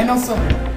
I know someone.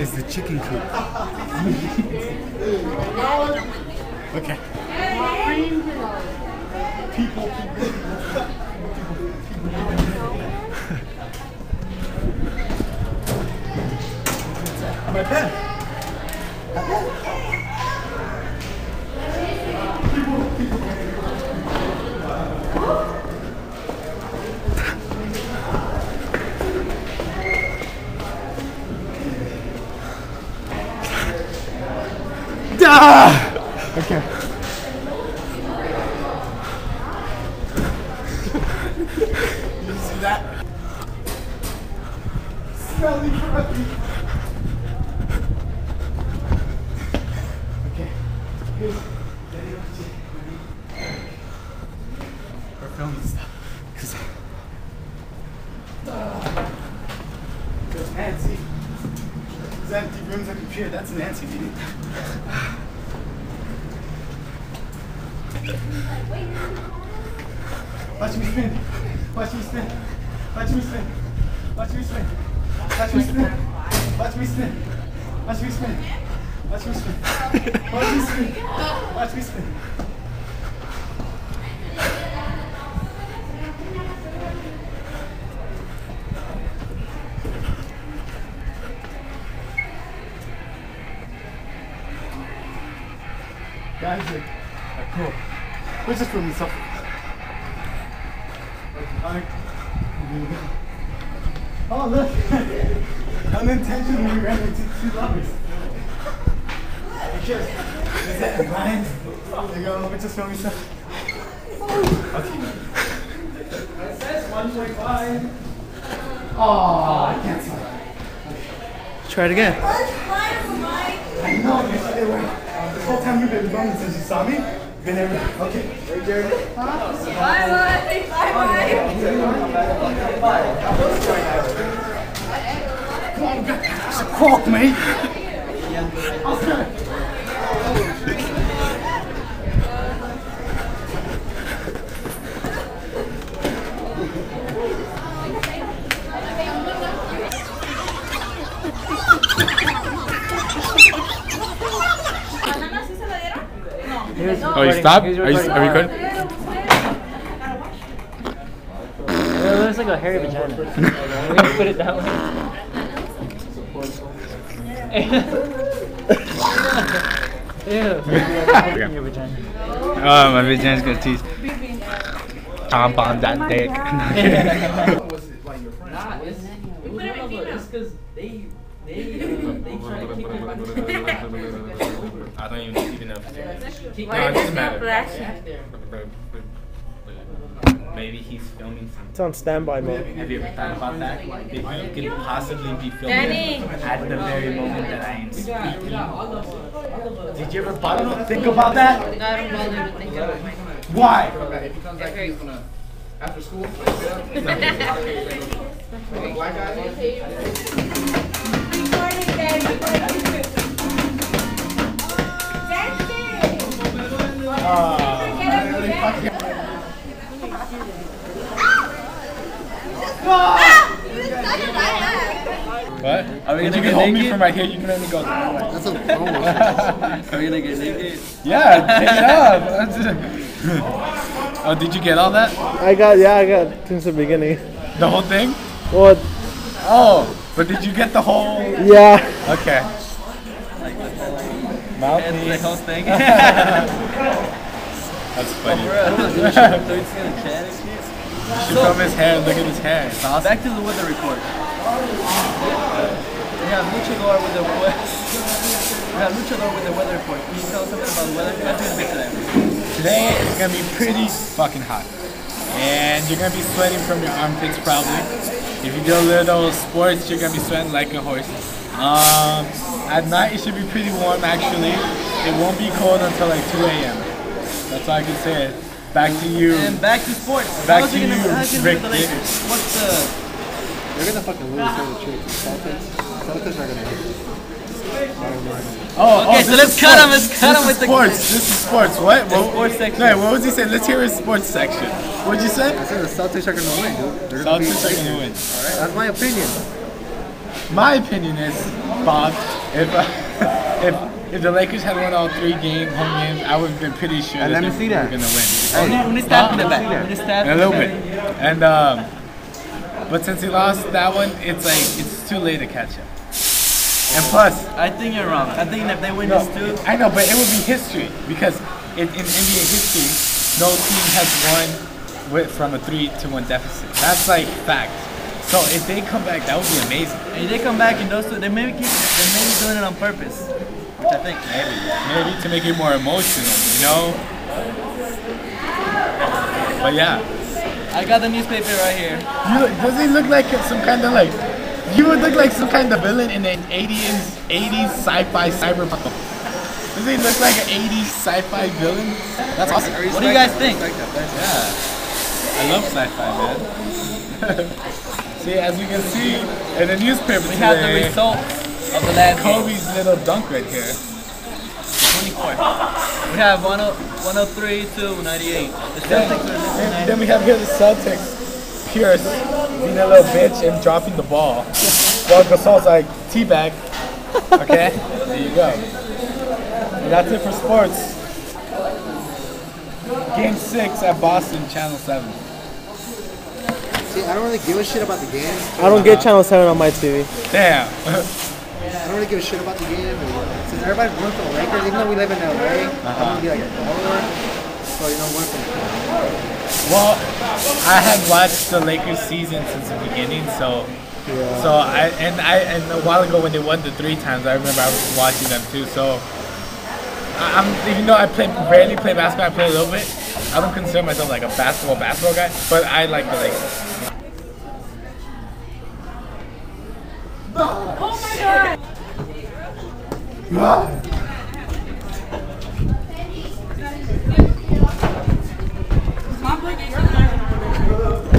Is the chicken coop. okay. People, people. My pen. Ah! Okay. you see that? Smelly puppy. Okay. Here's We're filming stuff. Cause There's Nancy. There's empty rooms on computer. That's Nancy meeting. Watch me spin. Watch me spin. Watch me spin. Watch me spin. Watch me spin. Watch me spin. Watch me spin. Watch me spin. Watch me spin. Watch me spin. Guys, are, are cool. We're just filming stuff. Alright. Oh look! Unintentionally ran into two lovers. Cheers. Is that Brian? There you go. We're just filming stuff. Okay. It says 1.5. Oh, I can't see. Try it again. Let's fly on the mic. I know time you've been filming since you saw me. Been everywhere. Okay. Right there. Bye bye. Bye bye. Come on. It's a crock, mate. Oh, oh, you stopped? Are you, are you recording? It looks like a hairy vagina. We're gonna put it that way. Ew. Your vagina. Oh, my vagina's gonna tease. Tampon that oh dick. Even even know. No, it doesn't matter. Maybe he's filming something. It's on standby mode. Have you ever thought about that? That you could possibly be filming at the very moment that I am speaking. Did you ever bother to think about that? I don't bother to think about it. Why? After school? What? Are we gonna you can hold me from right here. You can only go that way. That's a Are we gonna get naked? Yeah, take it off. oh, did you get all that? I got yeah, I got since the beginning. The whole thing? What? Oh, but did you get the whole? Yeah. Okay. The Mouthpiece. whole thing? That's funny. so he's gonna chat and shit? You should comb his hair. Look at his hair. It's awesome. Back to the weather report. We have Luchador with the weather. We have Luchador with the weather report. Can you tell us something about the weather? How's it gonna be today? Today it's gonna be pretty fucking hot. And you're gonna be sweating from your armpits probably. If you do a little sports, you're gonna be sweating like a horse. Um, at night it should be pretty warm actually. it won't be cold until like 2 a.m. That's all I can say. Back to you. And back to sports. Back How's to gonna, you, how's gonna Rick the Dick. Lakers? What's the They're gonna fucking lose. Tell the truth. Celtics. Celtics are gonna lose. Bottom line. Oh, Okay, oh, so this let's is cut him, let's cut This him is with the- sports. This is sports. What? The what sports section. No, what was he saying? Let's hear his sports section. What'd you say? I said the Celtics are gonna win, dude. They're gonna Celtics are gonna win. Alright, that's my opinion. My opinion is, Bob, if uh, if if the Lakers had won all three game home games, I would have been pretty sure And that let me they see were gonna win. Hey, Who needs stats in the back? Who needs stats a little bit. And um, but since he lost that one, it's like it's too late to catch up. And plus, I think you're wrong. I think if they win no, this too, I know, but it would be history because in, in NBA history, no team has won with from a three to one deficit. That's like fact. So if they come back, that would be amazing. and if they come back and those two, they may keep, they may be doing it on purpose. Which I think. Maybe, maybe to make it more emotional, you know. But yeah, I got the newspaper right here. you look, does he look like some kind of like? You would look like some kind of villain in an 80s 80s sci-fi cyberpunk. Does he look like an 80s sci-fi villain? That's awesome. What do you guys think? Yeah, I love sci-fi, man. see, as you can see in the newspaper We have the today, results of the last game. Kobe's little dunk right here. 24. We have 10 103 to 98. The Celtics are And then we have here the Celtics. Pierce being a little bitch and dropping the ball. While Gasol's like, teabag. Okay? there you go. And that's it for sports. Game 6 at Boston, Channel 7. See, I don't really give a shit about the game. I don't get Channel 7 on my TV. Damn. I don't really give a shit about the game. and Since everybody's rooting for the Lakers, even though we live in LA, I'm uh-huh. gonna be like a follower. So you know, one from well, I have watched the Lakers season since the beginning, so so I and I and a while ago when they won the three times, I remember I was watching them too. So I- I'm even though I play rarely play basketball, I play a little bit. I don't consider myself like a basketball basketball guy, but I like the Lakers. Oh Right? Mom,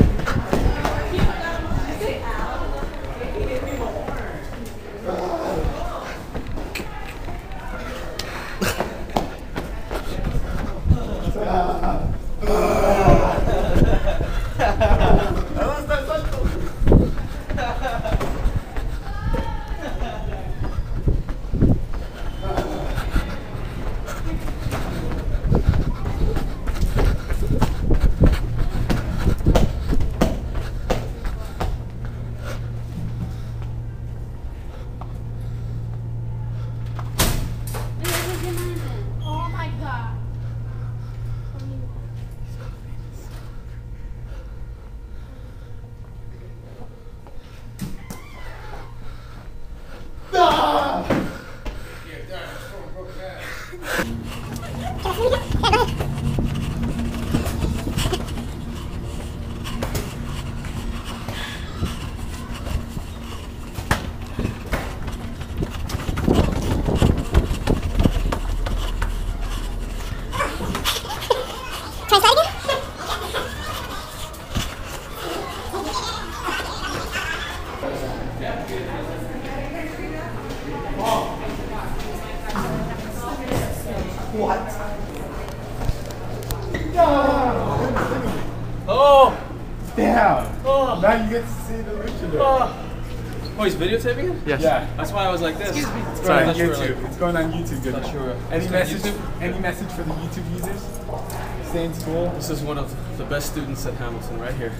Now you get to see the luchador. Oh. oh, he's videotaping it? Yeah. That's why I was like this. Excuse me. It's going Sorry, on not sure, YouTube. It's going on YouTube. Good. Not sure. Any message? YouTube? Any message for the YouTube users? Stay in school. This is one of the best students at Hamilton right here.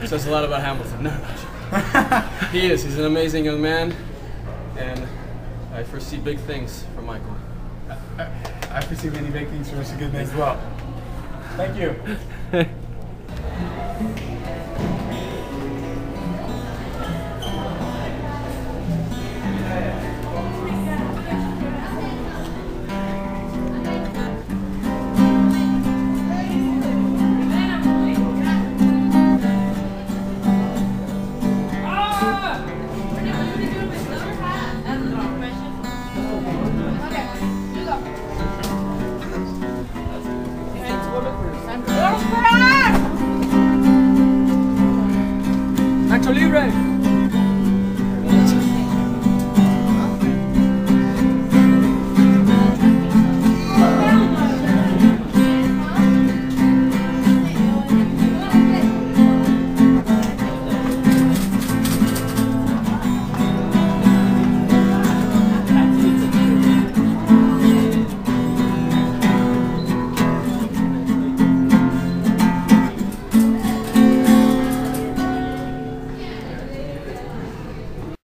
Says a lot about Hamilton. No, no. he is. He's an amazing young man, and I foresee big things for Michael. I, I foresee many big things for Mr. Goodman as well. Thank you.